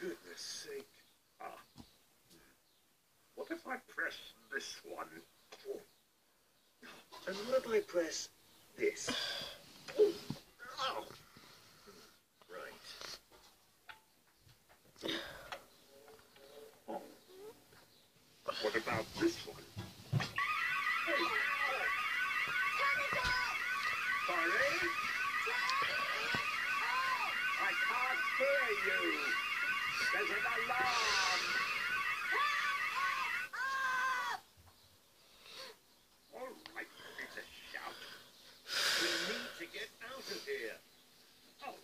goodness sake. Ah. What if I press this one? And what if I press this? Oh. oh. Right. Oh. What about this one? Sorry? I can't hear you. There's an alarm. All right, shout. We need to get out of here. Oh,